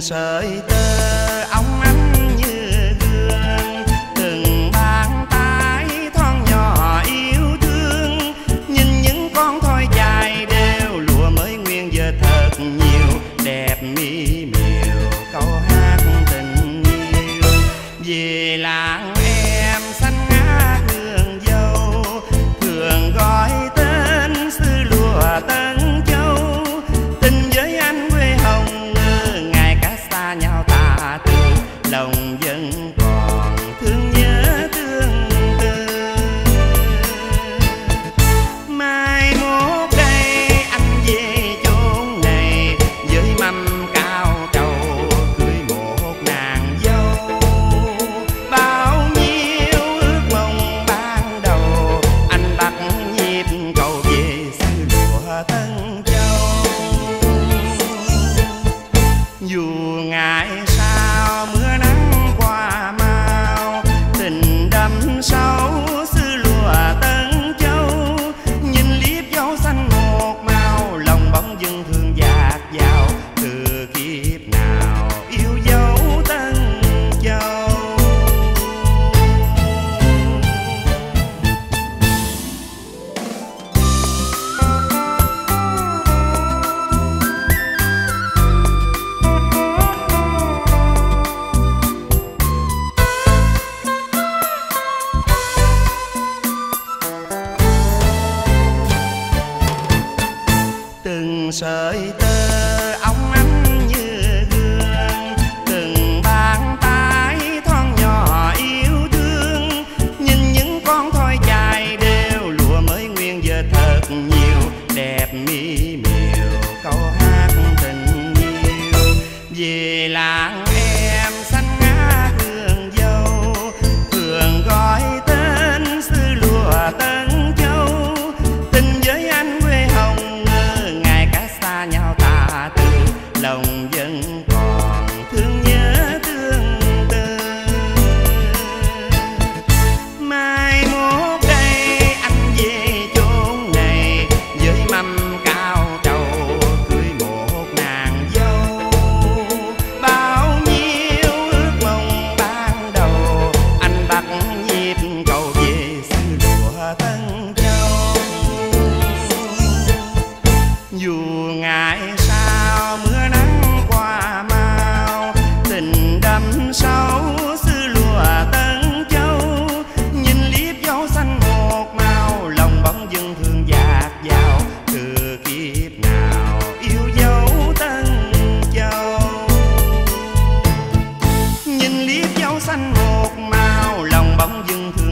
sợi tơ ông ánh như gương. Từng bàn tay thon nhỏ yêu thương. Nhìn những con thoi dài đều lụa mới nguyên giờ thật nhiều. Đẹp mi sợi ta lòng vẫn còn thương nhớ tương tư. Mai mốt đây anh về chốn này, với mâm cao trầu cưới một nàng dâu. Bao nhiêu ước mong ban đầu, anh bắt nhịp cầu về xứ lụa tân châu dù xanh một màu lòng bóng dưng thương